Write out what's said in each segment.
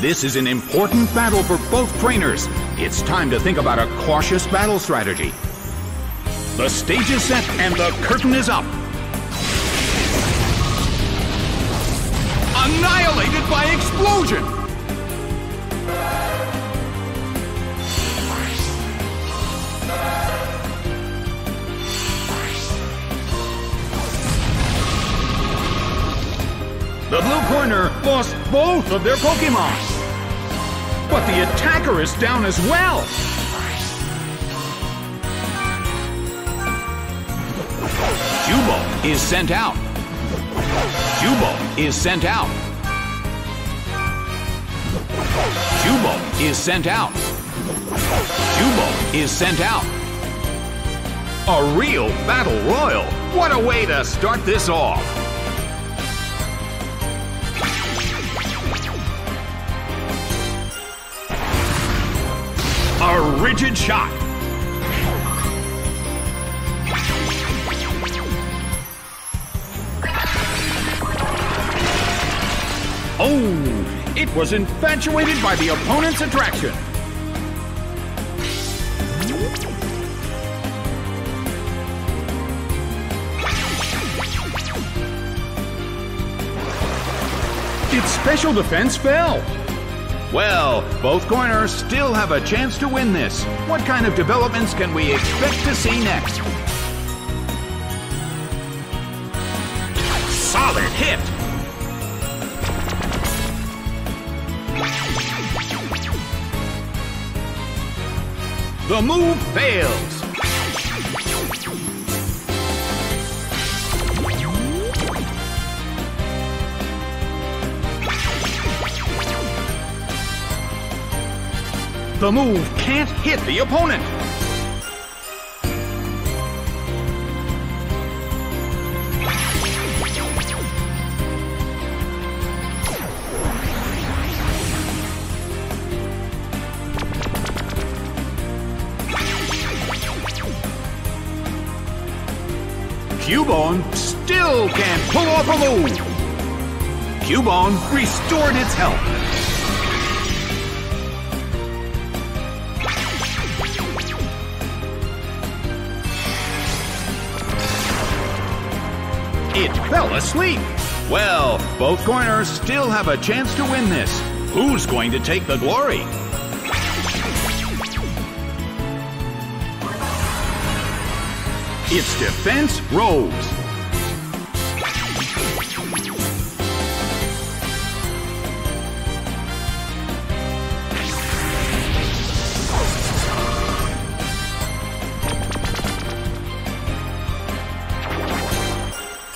This is an important battle for both trainers. It's time to think about a cautious battle strategy. The stage is set and the curtain is up. Annihilated by explosion! The blue corner lost both of their Pokemon. But the attacker is down as well. Cubo is sent out. Cubo is sent out. Cubo is sent out. Cubo is sent out. A real battle royal. What a way to start this off. A rigid shot. Oh, it was infatuated by the opponent's attraction. Its special defense fell. Well, both corners still have a chance to win this. What kind of developments can we expect to see next? Solid hit! The move fails. The move can't hit the opponent. Cubone still can't pull off a move. Cubone restored its health. Fell asleep. Well, both corners still have a chance to win this. Who's going to take the glory? Its defense rose.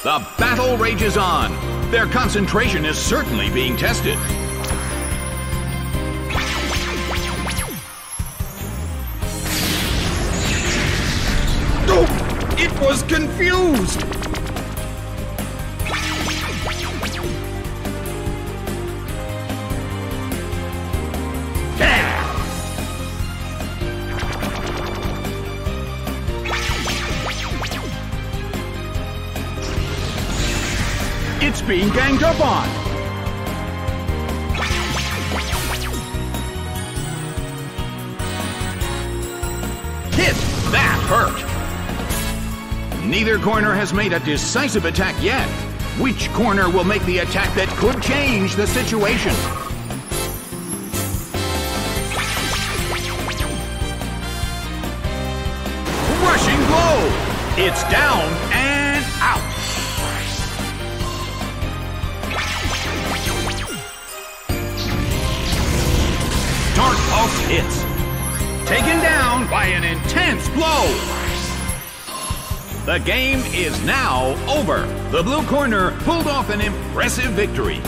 The battle rages on. Their concentration is certainly being tested. Oh, it was confused. It's being ganged up on. Hit! That hurt. Neither corner has made a decisive attack yet. Which corner will make the attack that could change the situation? Rushing blow! It's down Hits. Taken down by an intense blow. The game is now over. The blue corner pulled off an impressive victory.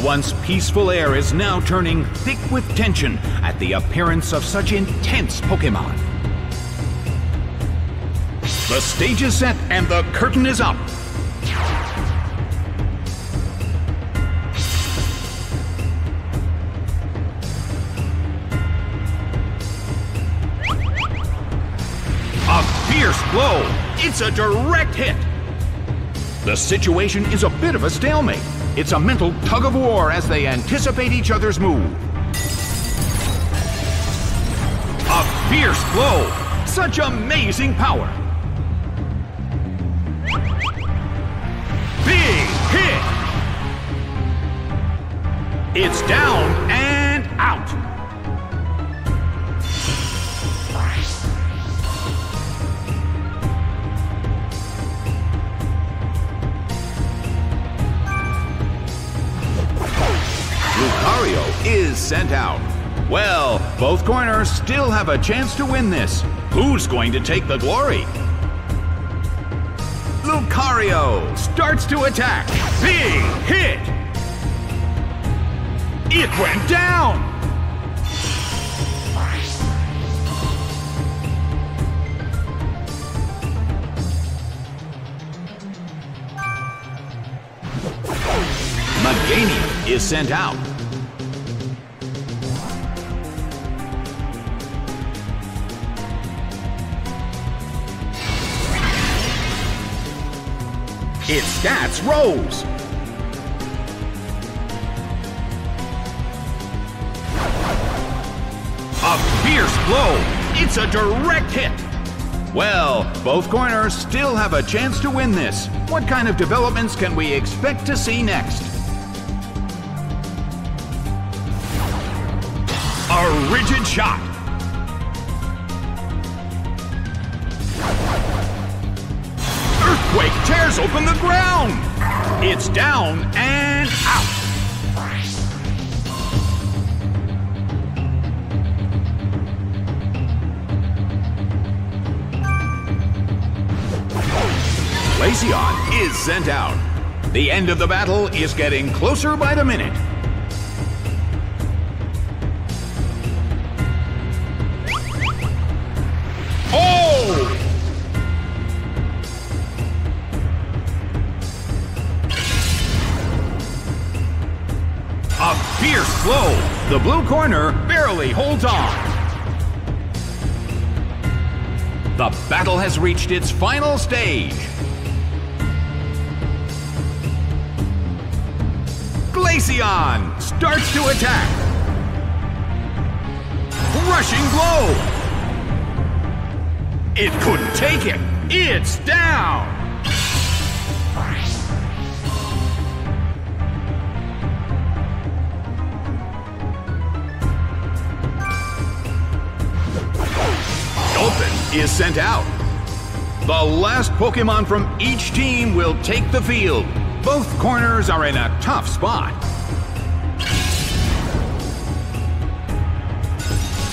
The once peaceful air is now turning thick with tension at the appearance of such intense Pokemon. The stage is set and the curtain is up. A fierce blow. It's a direct hit. The situation is a bit of a stalemate. It's a mental tug of war as they anticipate each other's move. A fierce blow. Such amazing power. Big hit. It's down and sent out. Well, both corners still have a chance to win this. Who's going to take the glory? Lucario starts to attack. Big hit! It went down! Meganium is sent out. Its stats rose. A fierce blow. It's a direct hit. Well, both corners still have a chance to win this. What kind of developments can we expect to see next? A rigid shot. Tears open the ground. It's down and out. Glaceon is sent out. The end of the battle is getting closer by the minute. The blue corner barely holds on. The battle has reached its final stage. Glaceon starts to attack. Rushing blow. It couldn't take it. It's down. Is sent out. The last Pokemon from each team will take the field. Both corners are in a tough spot.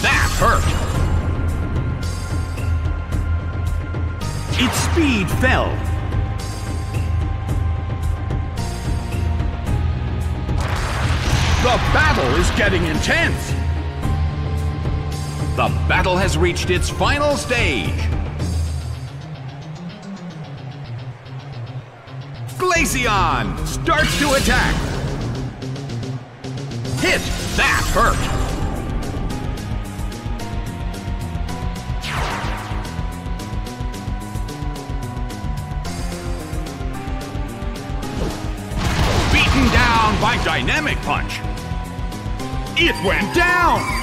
That hurt. Its speed fell. The battle is getting intense. The battle has reached its final stage. Glaceon starts to attack. Hit! That hurt! Beaten down by Dynamic Punch. It went down!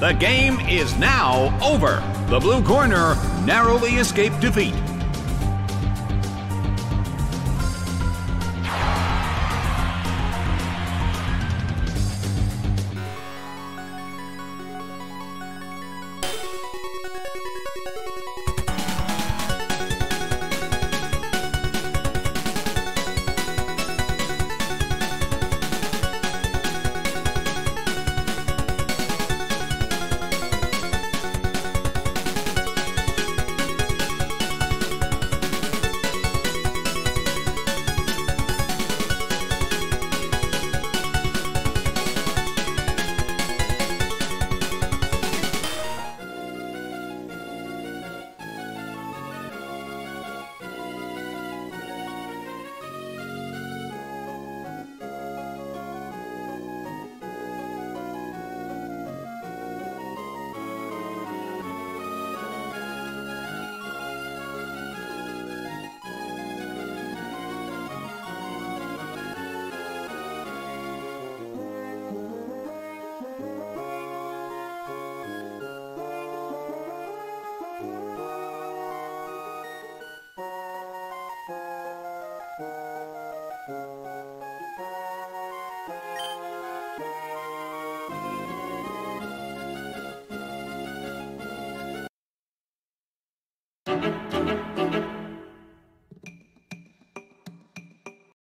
The game is now over. The blue corner narrowly escaped defeat.